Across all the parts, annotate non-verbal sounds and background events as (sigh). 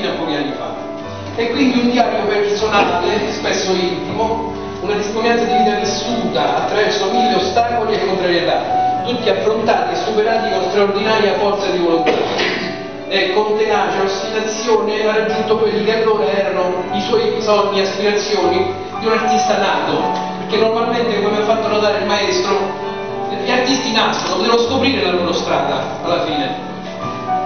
fino a pochi anni fa. È quindi un diario personale, spesso intimo, una testimonianza di vita vissuta attraverso mille ostacoli e contrarietà, tutti affrontati e superati con straordinaria forza di volontà. E con tenacia e ostinazione ha raggiunto quelli che allora erano i suoi sogni e aspirazioni di un artista nato, perché normalmente, come ha fatto notare il maestro, gli artisti nascono, devono scoprire la loro strada alla fine.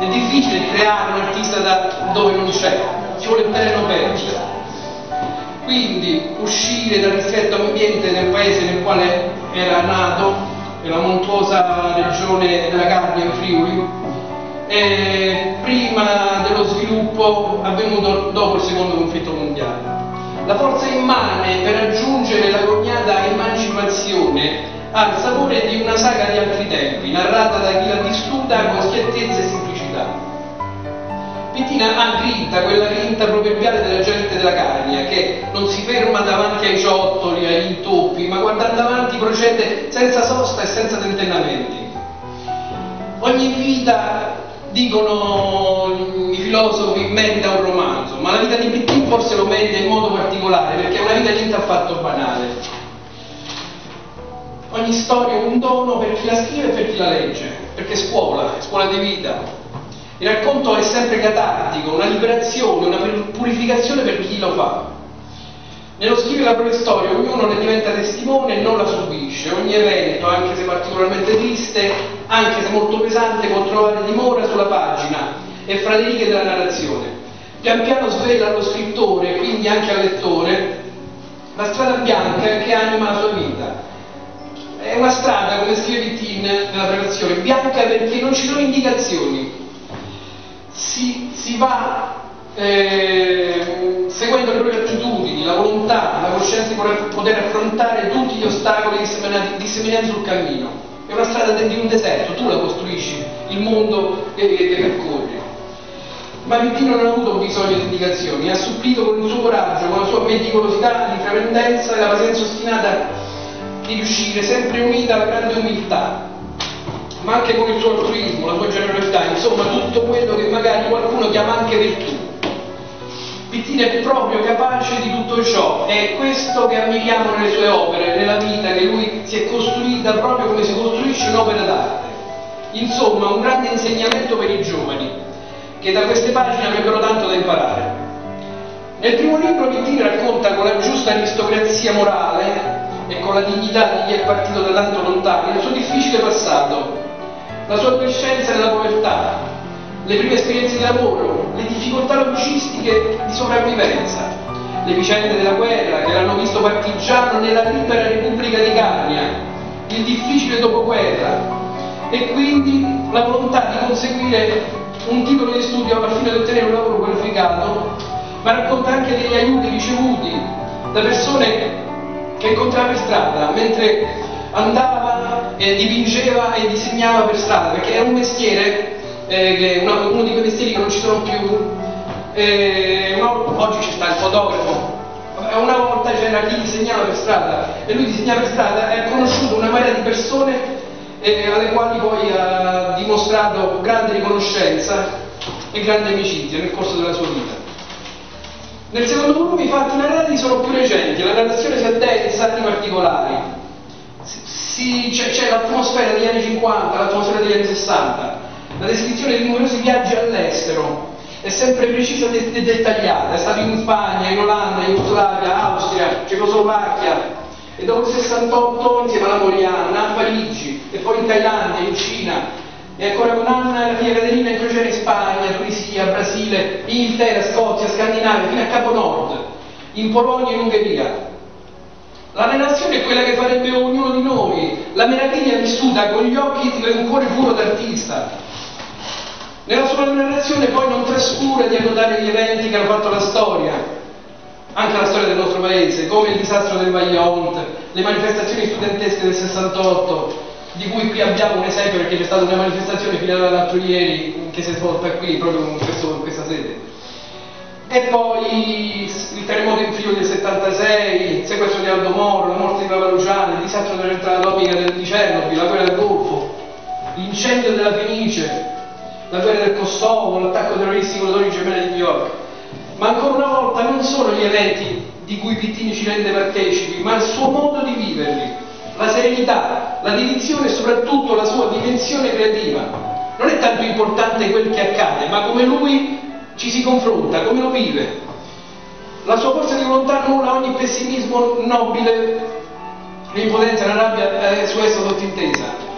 È difficile creare un artista da dove non c'è, ci vuole terreno perso. Quindi uscire dal ristretto ambiente del paese nel quale era nato, nella montuosa regione della Calabria in Friuli, prima dello sviluppo avvenuto dopo il secondo conflitto mondiale. La forza immane per raggiungere l'agognata emancipazione ha il sapore di una saga di altri tempi, narrata da chi l'ha vissuta con schiettezza e semplicità. Bettina ha grinta, quella grinta proverbiale della gente della Carnia, che non si ferma davanti ai ciottoli, agli intoppi, ma guardando avanti procede senza sosta e senza tentennamenti. Ogni vita, dicono i filosofi, merita un romanzo, ma la vita di Pittin forse lo merita in modo particolare, perché è una vita niente affatto banale. Ogni storia è un dono per chi la scrive e per chi la legge, perché è scuola, è scuola di vita. Il racconto è sempre catartico, una liberazione, una purificazione per chi lo fa. Nello scrivere la propria storia ognuno ne diventa testimone e non la subisce. Ogni evento, anche se particolarmente triste, anche se molto pesante, può trovare dimora sulla pagina e fra le righe della narrazione. Pian piano svela allo scrittore, quindi anche al lettore, la strada bianca che anima la sua vita. È una strada, come scrive Vittin nella prefazione, bianca perché non ci sono indicazioni, si, si va eh, seguendo le proprie attitudini, la volontà, la coscienza di poter affrontare tutti gli ostacoli disseminati, disseminati sul cammino. È una strada di un deserto, tu la costruisci, il mondo che, che, percorri. Ma Vittino non ha avuto bisogno di indicazioni, ha supplito con il suo coraggio, con la sua meticolosità, l'intraprendenza e la pazienza ostinata di riuscire sempre unita alla grande umiltà, ma anche con il suo altruismo, la sua generosità, insomma tutto quello che magari qualcuno chiama anche virtù. Pittina è proprio capace di tutto ciò, è questo che ammiriamo nelle sue opere, nella vita che lui si è costruita proprio come si costruisce un'opera d'arte. Insomma, un grande insegnamento per i giovani, che da queste pagine avrebbero tanto da imparare. Nel primo libro Pittina racconta con la giusta aristocrazia morale e con la dignità di chi è partito da tanto lontano il suo difficile passato, la sua adolescenza nella povertà, le prime esperienze di lavoro, le difficoltà logistiche di sopravvivenza, le vicende della guerra che l'hanno visto partigiano nella libera Repubblica di Carnia, il difficile dopoguerra e quindi la volontà di conseguire un titolo di studio alla fine di ottenere un lavoro qualificato, ma racconta anche degli aiuti ricevuti da persone che incontrava per strada, mentre andava e dipingeva e disegnava per strada, perché è un mestiere, eh, uno, di quei mestieri che non ci sono più. Eh, oggi ci sta il fotografo, una volta c'era chi disegnava per strada e lui disegnava per strada e ha conosciuto una marea di persone eh, alle quali poi ha dimostrato grande riconoscenza e grande amicizia nel corso della sua vita. Nel secondo volume i fatti narrati sono più recenti, la narrazione si addensa di particolari, c'è, l'atmosfera degli anni 50, l'atmosfera degli anni 60, la descrizione di numerosi viaggi all'estero è sempre precisa e dettagliata, è stato in Spagna, in Olanda, in Jugoslavia, Austria, Cecoslovacchia e dopo il 68 insieme alla moglie Anna a Parigi e poi in Thailandia, in Cina e ancora con Anna e la figlia Caterina in crociera in Spagna, Tunisia, Brasile, Inghilterra, Scozia, Scandinavia, fino a Capo Nord, in Polonia e in Ungheria. La narrazione è quella che farebbe ognuno di noi, la meraviglia vissuta con gli occhi di un cuore puro d'artista. Nella sua narrazione poi non trascura di annotare gli eventi che hanno fatto la storia, anche la storia del nostro paese, come il disastro del Vaillant, le manifestazioni studentesche del 68, di cui qui abbiamo un esempio perché c'è stata una manifestazione fino all'altro ieri che si è svolta qui, proprio in, questo, in questa sede. E poi il terremoto in Friuli del 76, il sequestro di Aldo Moro, la morte di Papa Luciano, il disastro della centrale atomica di Chernobyl, la guerra del Golfo, l'incendio della Fenice, la guerra del Kosovo, l'attacco terroristico alle torri gemelle di New York. Ma ancora una volta non sono gli eventi di cui Pittini ci rende partecipi, ma il suo modo di viverli, la serenità, la dedizione e soprattutto la sua dimensione creativa. Non è tanto importante quel che accade, ma come lui ci si confronta, come lo vive. La sua forza di volontà annulla ogni pessimismo nobile, l'impotenza, la rabbia eh, su esso sottintesa.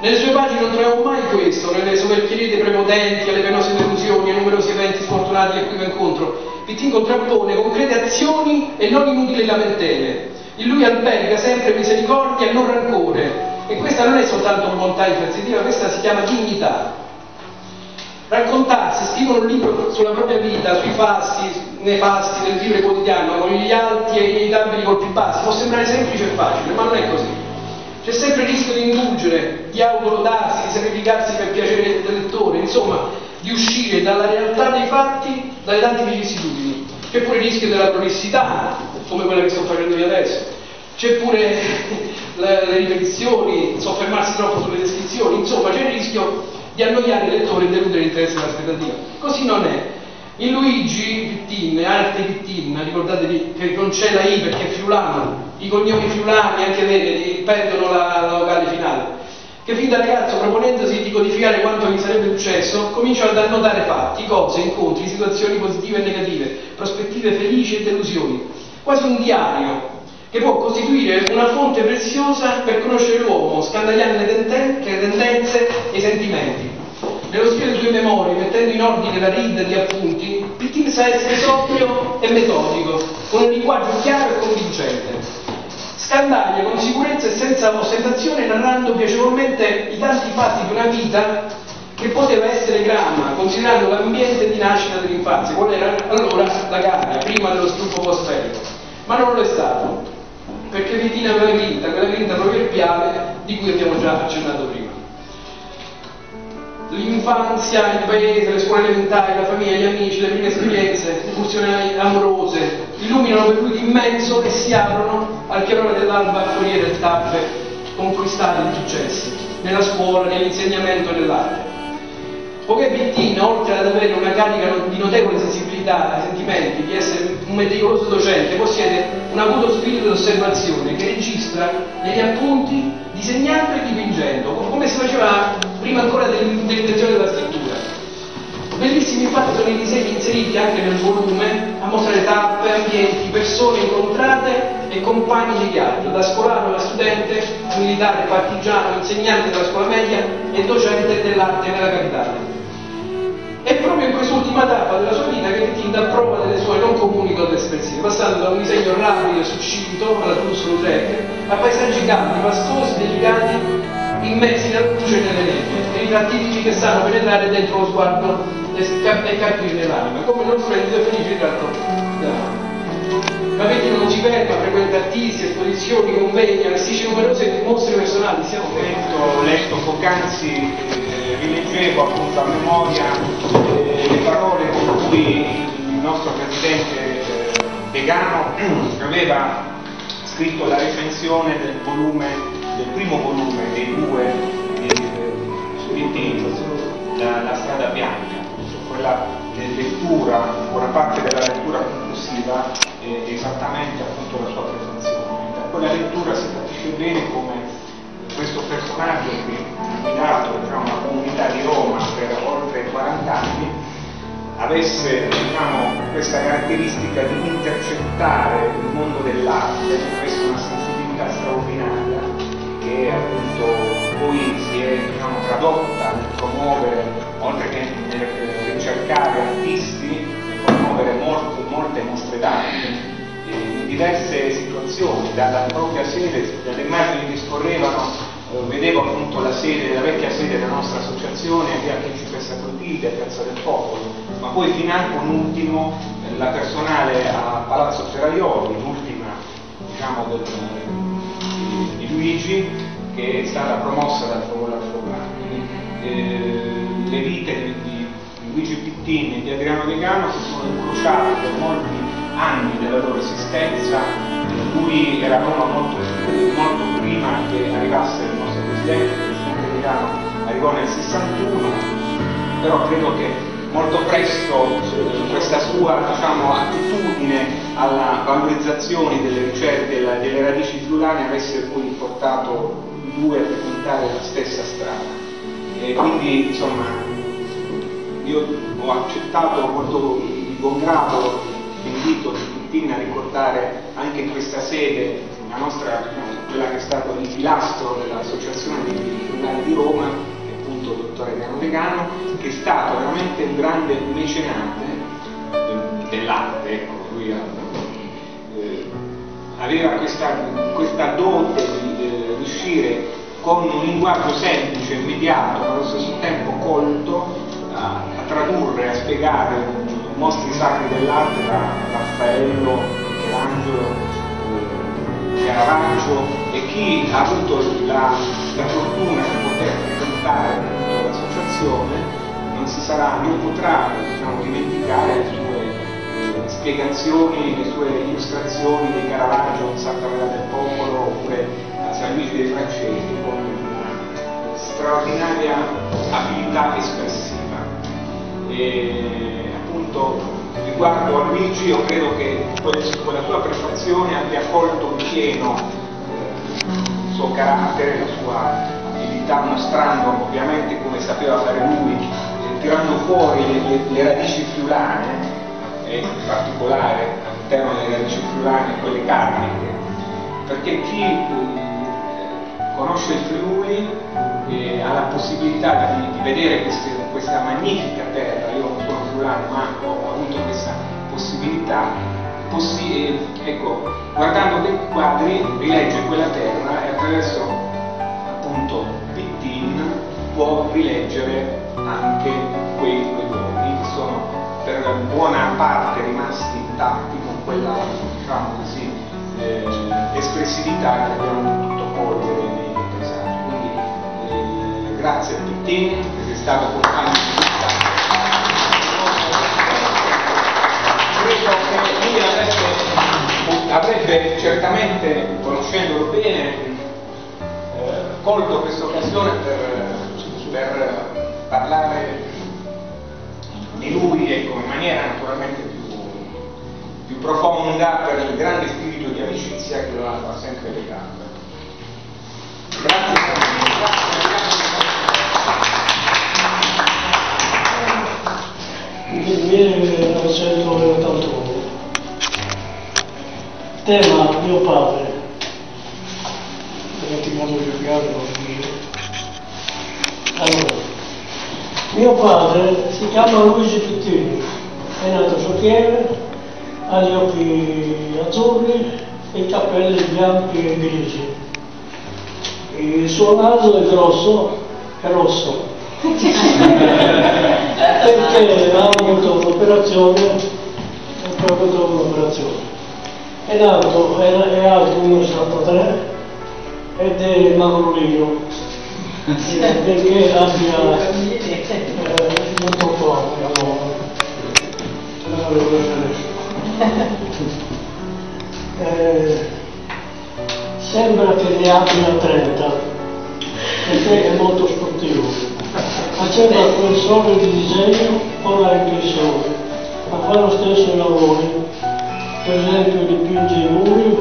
Nelle sue pagine non troviamo mai questo, nelle soverchierie prepotenti, alle penose delusioni, ai numerosi eventi sfortunati a cui va incontro. Pittin contrappone concrete azioni e non inutili lamentele. In lui alberga sempre misericordia e non rancore. E questa non è soltanto bontà infranzitiva, questa si chiama dignità. Raccontarsi, scrivere un libro sulla propria vita, sui fasti, nei fasti del vivere quotidiano, con gli alti e gli inevitabili colpi bassi, può sembrare semplice e facile, ma non è così. C'è sempre il rischio di indulgere, di autolodarsi, di sacrificarsi per piacere del lettore, insomma, di uscire dalla realtà dei fatti, dalle tante vicissitudini. c'è pure il rischio della prolissità, come quella che sto facendo io adesso, c'è pure (laughs) le, le ripetizioni, soffermarsi troppo sulle descrizioni, insomma c'è il rischio di annoiare il lettore e deludere l'interesse dell'aspettativa. Così non è. In Luigi Pittin, arte Pittin, ricordatevi che non c'è la I perché è friulano, i cognomi friulani, anche veneti, perdono la, la vocale finale, che fin da ragazzo proponendosi di codificare quanto gli sarebbe successo, cominciò ad annotare fatti, cose, incontri, situazioni positive e negative, prospettive felici e delusioni, quasi un diario che può costituire una fonte preziosa per conoscere l'uomo, scandagliare le, tenden- le tendenze e i sentimenti. Nello stile delle memorie, mettendo in ordine la rida di appunti, Pittin sa essere sobrio e metodico, con un linguaggio chiaro e convincente. Scandaglia con sicurezza e senza ostentazione, narrando piacevolmente i tanti fatti di una vita che poteva essere grama, considerando l'ambiente di nascita dell'infanzia, qual era allora la Gaia, prima dello sviluppo post-bellico. Ma non lo è stato, perché Pittin aveva grinta, quella grinta proverbiale di cui abbiamo già accennato prima l'infanzia, il paese, le scuole elementari, la famiglia, gli amici, le prime esperienze, le pulsioni amorose, illuminano per lui d'immenso e si aprono al chiarore dell'alba foriere tappe conquistate di successi, nella scuola, nell'insegnamento e nell'arte. Poiché Pittin, oltre ad avere una carica di notevole sensibilità ai sentimenti, di essere un meticoloso docente, possiede un acuto spirito di osservazione che registra negli appunti disegnando e dipingendo, come si faceva prima ancora dell'invenzione della scrittura. Bellissimi infatti sono i disegni inseriti anche nel volume a mostrare tappe, ambienti, persone incontrate e compagni di viaggio, da scolaro a studente, militare, partigiano, insegnante della scuola media e docente dell'arte nella capitale. È proprio in quest'ultima tappa della sua vita che Pittin dà prova delle sue non comuni doti espressive, passando da un disegno rapido e succinto alla Toulouse-Lautrec a paesaggi caldi, pastosi, delicati, immersi nella luce nelle nebbie, e ritratti tipici che sanno penetrare dentro lo sguardo e, e capirne l'anima, come lo splendido felice ritratto dell'anima. Ma Pittin non si ferma, frequenta artisti, esposizioni, convegni, allestisce numerose mostre personali, siamo Ho letto poc'anzi, rileggevo appunto a memoria eh, le parole con cui il nostro presidente eh, Degano (clears throat) aveva scritto la recensione del volume, del primo volume dei due di, eh, la, la strada bianca, quella eh, lettura, buona parte della lettura conclusiva è esattamente appunto la sua presunzione. Da quella lettura si capisce bene come oltre 40 anni avesse diciamo, questa caratteristica di intercettare il mondo dell'arte, avesse una sensibilità straordinaria che appunto poi si è diciamo, tradotta nel promuovere, oltre che nel ricercare artisti, nel promuovere molte, molte mostre d'arte in diverse situazioni, dalla propria sede, dalle immagini che scorrevano, eh, vedevo appunto la sede, la vecchia sede della nostra associazione Clotilde, a Piazza del Popolo, ma poi fino anche un ultimo, eh, la personale a Palazzo Ferraioli, l'ultima diciamo del, di, di Luigi, che è stata promossa dal Fogola Foglani. Eh, le vite di, di Luigi Pittini e di Adriano Vegano si sono incrociate per molti anni della loro esistenza, lui era a Roma molto, molto prima che arrivasse il nostro presidente, il presidente Milano arrivò nel 61, però credo che molto presto eh, questa sua diciamo, attitudine alla valorizzazione delle ricerche della, delle radici friulane avesse poi portato due a frequentare la stessa strada. E quindi insomma io ho accettato molto di buon grado l'invito di Pittin a ricordare anche in questa sede la nostra, quella che è stato il pilastro dell'Associazione dei Tribunali di Roma, appunto il dottore Piano Vegano, che è stato veramente un grande mecenate eh, dell'arte, ecco, lui ha, eh, aveva questa, questa dote di eh, riuscire con un linguaggio semplice, immediato, ma allo stesso tempo colto, a, a tradurre, a spiegare mostri sacri dell'arte da Raffaello, Michelangelo, eh, Caravaggio e chi ha avuto la, la fortuna di poter frequentare l'associazione non sarà, non potrà diciamo, dimenticare le sue eh, spiegazioni, le sue illustrazioni di Caravaggio Santa Maria del Popolo oppure a San Luigi dei Francesi con straordinaria abilità espressiva. E appunto riguardo a Luigi io credo che quella sua prefazione abbia colto in pieno il suo carattere, la sua abilità, mostrando ovviamente come sapeva fare lui, eh, tirando fuori le, le, le radici friulane e in particolare all'interno delle radici friulane quelle carniche, perché chi eh, conosce il Friuli eh, ha la possibilità di, di vedere queste, questa magnifica terra, io non sono friulano ma ho avuto questa possibilità, possi- eh, ecco, guardando quei quadri rilegge quella terra e attraverso appunto Pittin può rileggere anche quei, quei luoghi che sono per buona parte rimasti intatti con quella, diciamo così, eh, espressività che abbiamo potuto cogliere nei, paesaggi. Quindi eh, grazie a Pittin che sei stato compagno avrebbe, certamente, conoscendolo bene, eh, colto questa occasione per, per parlare di lui ecco, in maniera naturalmente più, più, profonda per il grande spirito di amicizia che lo ha sempre legato. Tema mio padre dimenticato di Giuliano allora mio padre si chiama Luigi Pittini, è nato socchiere, ha gli occhi azzurri e i capelli bianchi e grigi. Il suo naso è grosso, è rosso, (laughs) perché ha avuto un'operazione, ha avuto un'operazione. È nato, è, è alto 1,73 ed è magrolino (laughs) perché abbia eh, molto forte allora (laughs) eh, sembra che ne abbia 30 perché è molto sportivo. Faceva quel solo di disegno o la impressione? Ma fa lo stesso i lavori per esempio dipinge i muri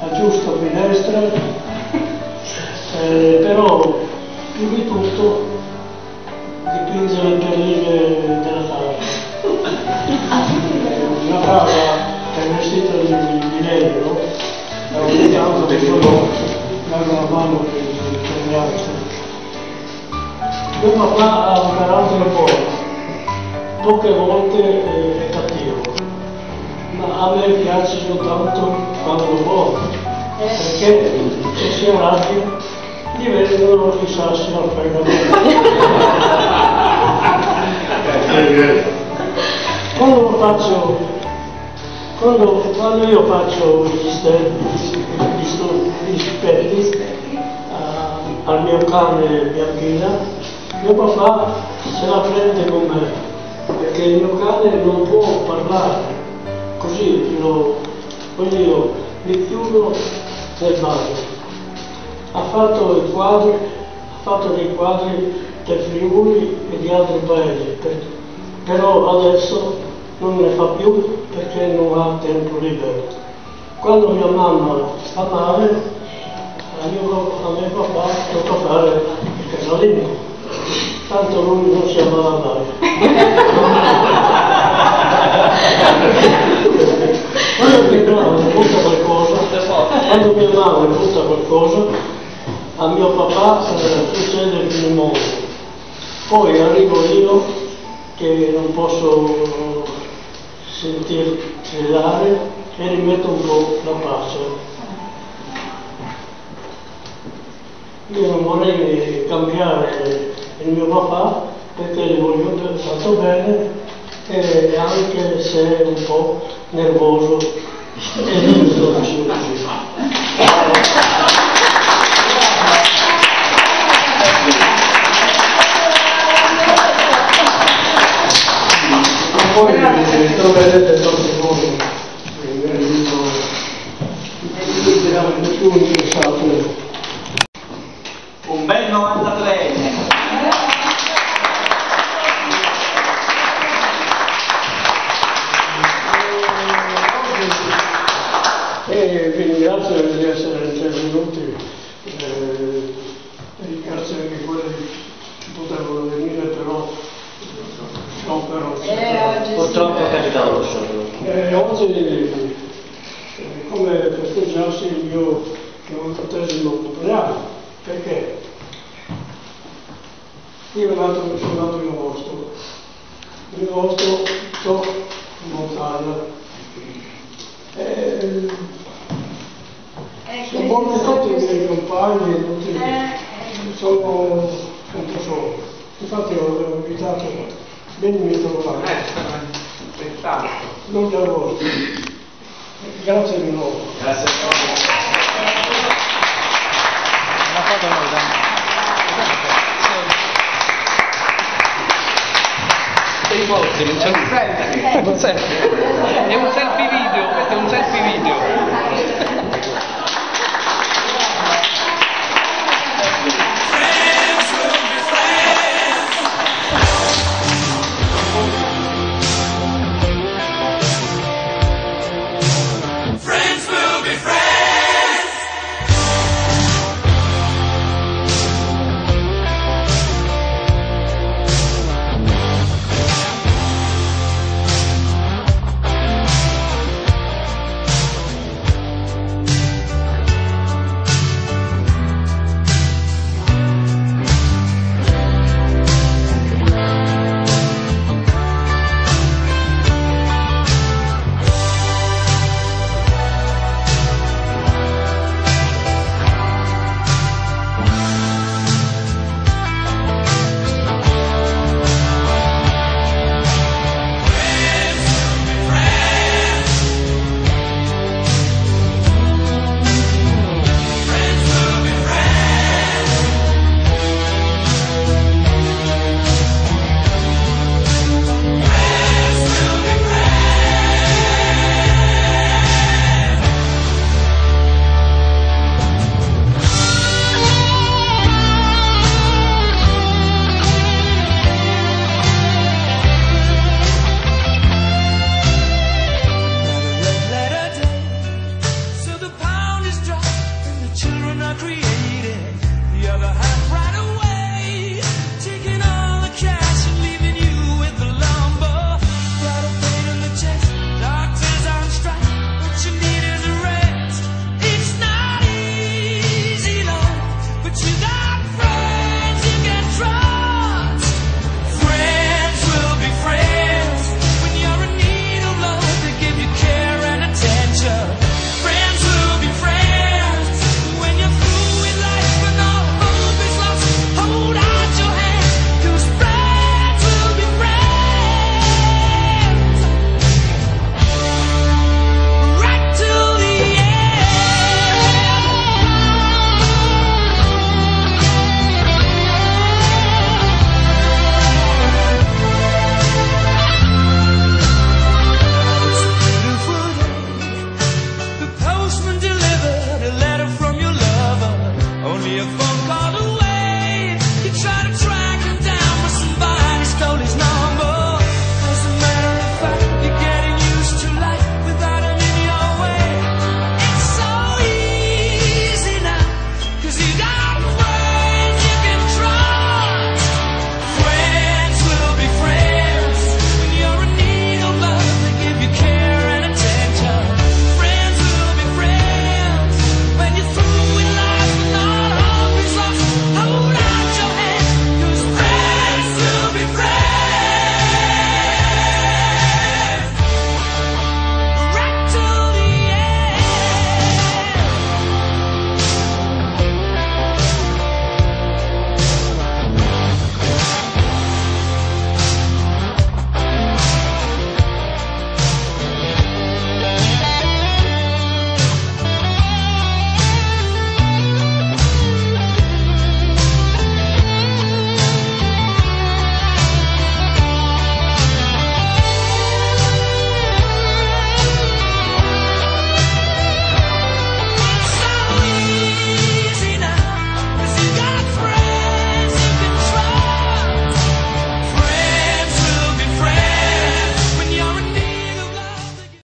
aggiusta finestre (laughs) eh, però più di tutto dipinge le perline della casa. Una casa che è vestita di, di legno, è un pianto che solo dare una mano per gli altri. Mio papà ha un carattere buono, poche volte è cattivo, ma a me piace soltanto quando lo buono, perché se si arrabbia diventano i sassi al pergamento. (laughs) quando faccio, quando, quando io faccio gli specchi uh, al mio cane Bianchina, mio papà se la prende con me, perché il mio cane non può parlare, così lo, quindi io mi chiudo nel bagno ha fatto i quadri, ha fatto dei quadri del Friuli e di altri paesi, però adesso non ne fa più perché non ha tempo libero. Quando mia mamma sta male, a mio, a mio papà tocca fare il casalino, tanto lui non si ammala mai. (laughs) Quando mia mamma butta qualcosa, quando mia mamma butta qualcosa, a mio papà succede il mondo. Poi arrivo io che non posso sentir gridare e rimetto un po' la pace. Io non vorrei cambiare il mio papà perché gli voglio tanto bene e anche se è un po' nervoso. E giusto poi troverete tutti voi abbiamo nessuno interessato. Un bel 93. E vi ringrazio di essere intervenuti, eh, ringrazio anche quelli che potevano venire, però sciopero. Eh, oggi sì. Purtroppo è capitato lo sciopero. Eh, oggi è come festeggiarsi il mio novantesimo compleanno, perché io sono nato, sono nato in agosto, in agosto sto in montagna. Eh, Ecco, sono molti tutti i miei compagni, tutti, Eh, sono un po' solo. Infatti ho invitato, venimi a trovare, Eh, non da voi. Grazie di nuovo. Grazie a voi. Non c'è un selfie. È un selfie. È un selfie video, questo è un selfie video.